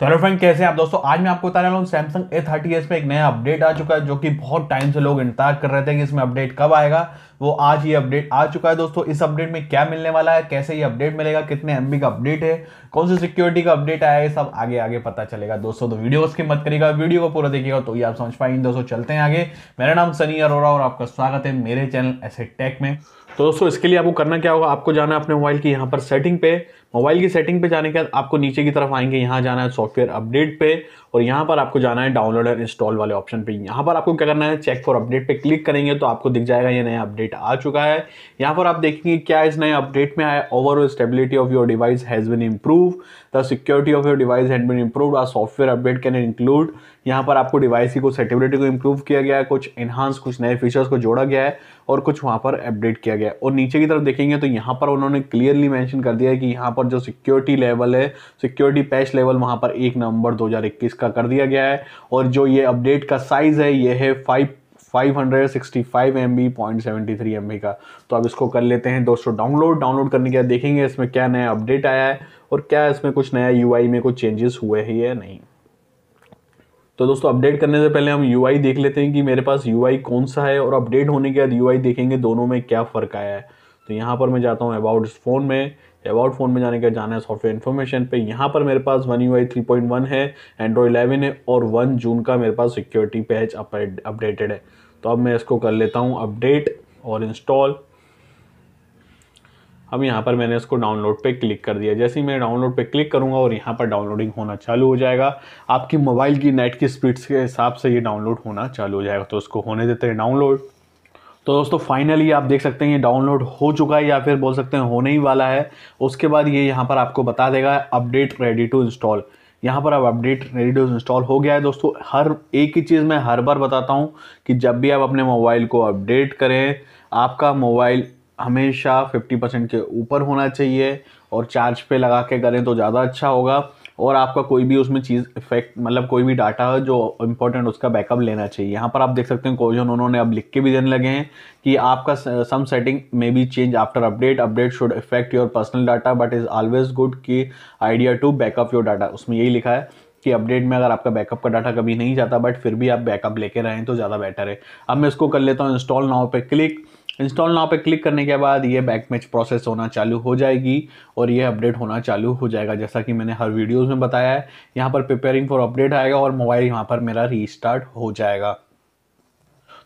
तो hello friend कैसे हैं आप दोस्तों? आज मैं आपको बताने वाला हूँ सैमसंग ए थर्टी एस में एक नया अपडेट आ चुका है, जो कि बहुत टाइम से लोग इंतज़ार कर रहे थे कि इसमें अपडेट कब आएगा। वो आज ये अपडेट आ चुका है दोस्तों। इस अपडेट में क्या मिलने वाला है, कैसे ये अपडेट मिलेगा, कितने एमबी का अपडेट है, कौन सी सिक्योरिटी का अपडेट आया है सब आगे आगे पता चलेगा दोस्तों। तो वीडियो उसकी मत करेगा वीडियो को पूरा देखिएगा तो ये आप समझ पाएँगे। दोस्तों, चलते हैं आगे। मेरा नाम सनी अरोरा और आपका स्वागत है मेरे चैनल ऐसे टेक में। तो दोस्तों, इसके लिए आपको करना क्या होगा, आपको जाना है अपने मोबाइल की यहाँ पर सेटिंग पे। मोबाइल की सेटिंग पे जाने के बाद आपको नीचे की तरफ़ आएँगे, यहाँ जाना है सॉफ्टवेयर अपडेट पे और यहाँ पर आपको जाना है डाउनलोड और इंस्टॉल वाले ऑप्शन पे। यहाँ पर आपको क्या करना है? चेक फॉर अपडेट पे क्लिक करेंगे तो आपको दिख जाएगा, ये नया अपडेट आ चुका है। यहाँ पर आप देखेंगे क्या इस नए अपडेट में आया। Overall stability of your device has been improve the security of your device had been improve a software update can include यहाँ पर आपको डिवाइस की कुछ सेटिबिलिटी को इम्प्रूव किया गया है। कुछ इन्हांस कुछ नए फीचर्स को जोड़ा गया है और कुछ वहाँ पर अपडेट किया गया है। और नीचे की तरफ़ देखेंगे तो यहाँ पर उन्होंने क्लियरली मैंशन कर दिया है कि यहाँ पर जो सिक्योरिटी लेवल है सिक्योरिटी पैच लेवल वहाँ पर एक नवंबर 2021 का कर दिया गया है और जो ये अपडेट का साइज़ है, ये है five five hundred sixty five M B point seventy three M B का। तो अब इसको कर लेते हैं दोस्तों डाउनलोड डाउनलोड करने के बाद देखेंगे इसमें क्या नया अपडेट आया है और क्या इसमें कुछ नया यूआई में कुछ चेंजेस हुए हैं या नहीं। तो दोस्तों अपडेट करने से पहले हम यूआई देख लेते हैं कि मेरे पास यूआई कौन सा है और अपडेट होने के बाद यू देखेंगे दोनों में क्या फ़र्क आया है। तो यहाँ पर मैं जाता हूँ अबाउट फ़ोन में। अबाउट फ़ोन में जाने के जाना है सॉफ्टवेयर इन्फॉर्मेशन पे। यहाँ पर मेरे पास One U I three point one है एंड्रॉइड इलेवन है और वन जून का मेरे पास सिक्योरिटी पैच अपडेटेड है। तो अब मैं इसको कर लेता हूँ अपडेट और इंस्टॉल अब यहाँ पर मैंने इसको डाउनलोड पे क्लिक कर दिया। जैसे ही मैं डाउनलोड पे क्लिक करूँगा और यहाँ पर डाउनलोडिंग होना चालू हो जाएगा, आपकी मोबाइल की नेट की स्पीड्स के हिसाब से ये डाउनलोड होना चालू हो जाएगा। तो इसको होने देते हैं डाउनलोड तो दोस्तों फाइनली आप देख सकते हैं ये डाउनलोड हो चुका है या फिर बोल सकते हैं होने ही वाला है। उसके बाद ये यहाँ पर आपको बता देगा अपडेट रेडी टू इंस्टॉल यहाँ पर अब अपडेट रेडी टू इंस्टॉल हो गया है दोस्तों। हर एक ही चीज़ मैं हर बार बताता हूँ कि जब भी आप अपने मोबाइल को अपडेट करें, आपका मोबाइल हमेशा 50 परसेंट के ऊपर होना चाहिए और चार्ज पे लगा के करें तो ज़्यादा अच्छा होगा। और आपका कोई भी उसमें चीज़ इफ़ेक्ट मतलब कोई भी डाटा जो इंपॉर्टेंट उसका बैकअप लेना चाहिए। यहाँ पर आप देख सकते हैं कोजन उन्होंने अब लिख के भी देने लगे हैं कि आपका some setting may be change after update update should affect your personal data but is always good की idea to backup your data उसमें यही लिखा है कि अपडेट में अगर आपका बैकअप का डाटा कभी नहीं जाता बट फिर भी आप बैकअप लेके रहें तो ज़्यादा बेटर है। अब मैं इसको कर लेता हूँ इंस्टॉल नाउ पे क्लिक इंस्टॉल नाउ पे क्लिक करने के बाद ये बैक मैच प्रोसेस होना चालू हो जाएगी और ये अपडेट होना चालू हो जाएगा, जैसा कि मैंने हर वीडियोस में बताया है। यहाँ पर प्रिपेयरिंग फॉर अपडेट आएगा और मोबाइल यहाँ पर मेरा रीस्टार्ट हो जाएगा।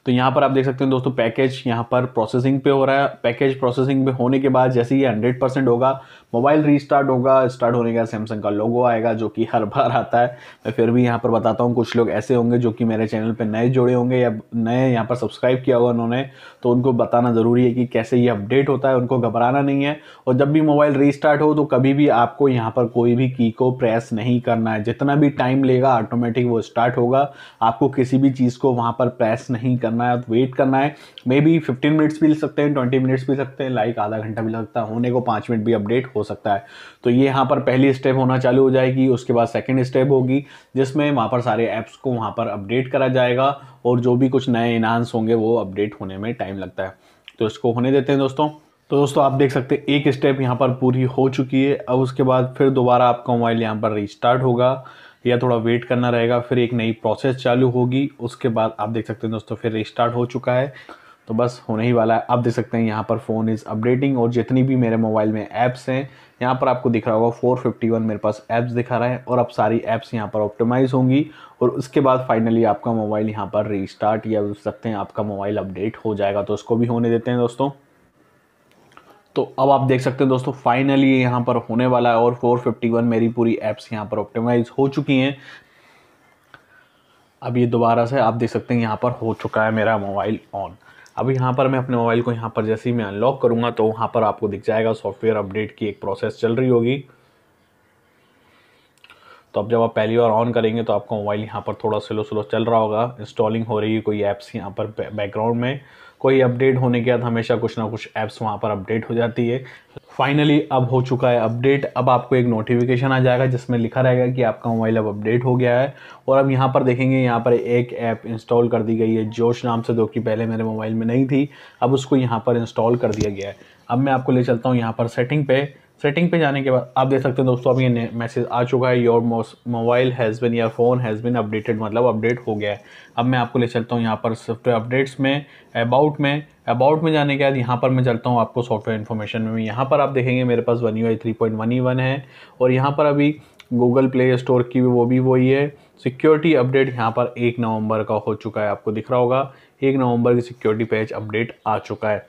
तो यहाँ पर आप देख सकते हैं दोस्तों पैकेज यहाँ पर प्रोसेसिंग पे हो रहा है। पैकेज प्रोसेसिंग पे होने के बाद जैसे ही हंड्रेड परसेंट होगा मोबाइल रीस्टार्ट होगा स्टार्ट होने के सैमसंग का लोगो आएगा, जो कि हर बार आता है। मैं फिर भी यहाँ पर बताता हूँ, कुछ लोग ऐसे होंगे जो कि मेरे चैनल पर नए जुड़े होंगे या नए यहाँ पर सब्सक्राइब किया होगा उन्होंने तो उनको बताना ज़रूरी है कि कैसे ये अपडेट होता है, उनको घबराना नहीं है। और जब भी मोबाइल रीस्टार्ट हो तो कभी भी आपको यहाँ पर कोई भी की को प्रेस नहीं करना है। जितना भी टाइम लेगा ऑटोमेटिक वो स्टार्ट होगा। आपको किसी भी चीज़ को वहाँ पर प्रेस नहीं करना है वेट करना है। मे बी फिफ्टीन मिनट्स भी ले सकते हैं ट्वेंटी मिनट्स भी सकते हैं लाइक आधा घंटा भी लग सकता है, होने को पाँच मिनट भी अपडेट हो सकता है। तो ये यहाँ पर पहली स्टेप होना चालू हो जाएगी, उसके बाद सेकेंड स्टेप होगी, जिसमें वहाँ पर सारे ऐप्स को वहाँ पर अपडेट करा जाएगा और जो भी कुछ नए इनांस होंगे वो अपडेट होने में टाइम लगता है। तो इसको होने देते हैं दोस्तों। तो दोस्तों, आप देख सकते हैं, एक स्टेप यहाँ पर पूरी हो चुकी है। अब उसके बाद फिर दोबारा आपका मोबाइल यहाँ पर रिस्टार्ट होगा। या थोड़ा वेट करना रहेगा, फिर एक नई प्रोसेस चालू होगी, उसके बाद आप देख सकते हैं दोस्तों, फिर रिस्टार्ट हो चुका है। तो बस होने ही वाला है। आप देख सकते हैं यहाँ पर फ़ोन इज़ अपडेटिंग और जितनी भी मेरे मोबाइल में ऐप्स हैं, यहाँ पर आपको दिख रहा होगा 451 मेरे पास ऐप्स दिखा रहा है और अब सारी ऐप्स यहाँ पर ऑप्टिमाइज़ होंगी और उसके बाद फाइनली आपका मोबाइल यहाँ पर रीस्टार्ट या देख सकते हैं आपका मोबाइल अपडेट हो जाएगा। तो उसको भी होने देते हैं दोस्तों। तो अब आप देख सकते हैं दोस्तों फाइनली यहाँ पर होने वाला है और 451 मेरी पूरी ऐप्स यहाँ पर ऑप्टिमाइज हो चुकी हैं। अब ये दोबारा से आप देख सकते हैं यहाँ पर हो चुका है मेरा मोबाइल ऑन अब यहाँ पर मैं अपने मोबाइल को यहाँ पर जैसे ही मैं अनलॉक करूँगा तो वहाँ पर आपको दिख जाएगा सॉफ्टवेयर अपडेट की एक प्रोसेस चल रही होगी। तो अब जब आप पहली बार ऑन करेंगे तो आपका मोबाइल यहाँ पर थोड़ा स्लो स्लो चल रहा होगा। इंस्टॉलिंग हो रही है कोई ऐप्स यहाँ पर बैकग्राउंड में। कोई अपडेट होने के बाद हमेशा कुछ ना कुछ ऐप्स वहाँ पर अपडेट हो जाती है। फाइनली अब हो चुका है अपडेट अब आपको एक नोटिफिकेशन आ जाएगा जिसमें लिखा रहेगा कि आपका मोबाइल अब अपडेट हो गया है। और अब यहाँ पर देखेंगे, यहाँ पर एक ऐप इंस्टॉल कर दी गई है। जोश नाम से जो कि पहले मेरे मोबाइल में नहीं थी। अब उसको यहाँ पर इंस्टॉल कर दिया गया है। अब मैं आपको ले चलता हूँ यहाँ पर सेटिंग पे। सेटिंग पे जाने के बाद, आप देख सकते हैं दोस्तों, अभी ये मैसेज आ चुका है। योर मोबाइल हैज़ बिन या फ़ोन हैज़ बिन अपडेटेड मतलब अपडेट हो गया है। अब मैं आपको ले चलता हूँ यहाँ पर सॉफ्टवेयर अपडेट्स में अबाउट में। अबाउट में जाने के बाद यहाँ पर मैं चलता हूँ आपको सॉफ्टवेयर इन्फॉर्मेशन में। यहाँ पर आप देखेंगे मेरे पास One U I three point one one है और यहाँ पर अभी गूगल प्ले स्टोर की भी वो भी वही है। सिक्योरिटी अपडेट यहाँ पर एक नवंबर का हो चुका है। आपको दिख रहा होगा, एक नवंबर की सिक्योरिटी पैच अपडेट आ चुका है।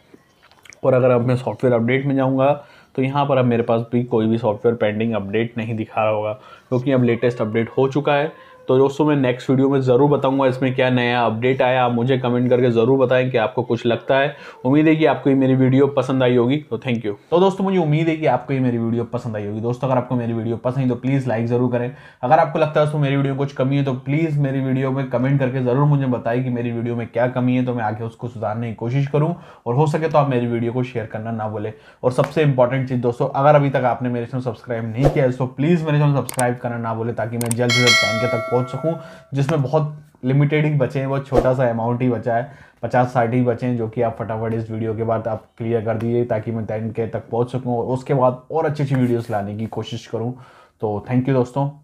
और अगर अब मैं सॉफ्टवेयर अपडेट में जाऊँगा तो यहाँ पर अब मेरे पास भी कोई भी सॉफ्टवेयर पेंडिंग अपडेट नहीं दिखा रहा होगा, क्योंकि अब लेटेस्ट अपडेट हो चुका है। तो दोस्तों मैं नेक्स्ट वीडियो में ज़रूर बताऊँगा इसमें क्या नया अपडेट आया, आप मुझे कमेंट करके ज़रूर बताएँ कि आपको कुछ लगता है। उम्मीद है कि आपको ये मेरी वीडियो पसंद आई होगी तो थैंक यू तो दोस्तों, मुझे उम्मीद है कि आपको ये मेरी वीडियो पसंद आई होगी। दोस्तों, अगर आपको मेरी वीडियो पसंद है तो प्लीज़ लाइक ज़रूर करें। अगर आपको लगता है दोस्तों मेरी वीडियो कुछ कमी है तो प्लीज़ मेरी वीडियो में कमेंट करके ज़रूर मुझे बताएँ कि मेरी वीडियो में क्या कमी है तो मैं आगे उसको सुधारने की कोशिश करूँ। और हो सके तो आप मेरी वीडियो को शेयर करना ना बोले और सबसे इंपॉर्टेंट चीज़ दोस्तों, अगर अभी तक आपने मेरे चैनल सब्सक्राइब नहीं किया है तो प्लीज़ मेरे चैनल सब्सक्राइब करना ना बोले ताकि मैं जल्द से जल्द टाइम के तक पहुँच सकूँ, जिसमें बहुत लिमिटेड ही बचे हैं, बहुत छोटा सा अमाउंट ही बचा है, पचास, साठ ही बचे हैं, जो कि आप फटाफट इस वीडियो के बाद आप क्लियर कर दीजिए, ताकि मैं टेन के तक पहुँच सकूँ, और उसके बाद और अच्छी अच्छी वीडियोस लाने की कोशिश करूँ। तो थैंक यू दोस्तों।